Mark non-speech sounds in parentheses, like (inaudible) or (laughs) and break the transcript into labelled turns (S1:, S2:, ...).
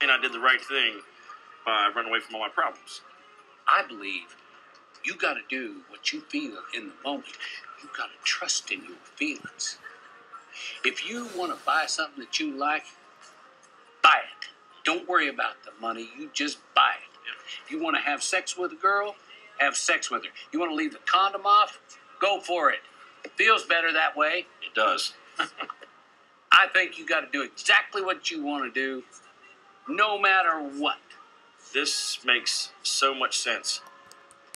S1: And I did the right thing by running away from all my problems.
S2: I believe you got to do what you feel in the moment. You got to trust in your feelings. If you want to buy something that you like, buy it. Don't worry about the money. You just buy it. If you want to have sex with a girl, have sex with her. You want to leave the condom off? Go for it. It feels better that way.
S1: It does. (laughs)
S2: I think you got to do exactly what you want to do, no matter what.
S1: This makes so much sense.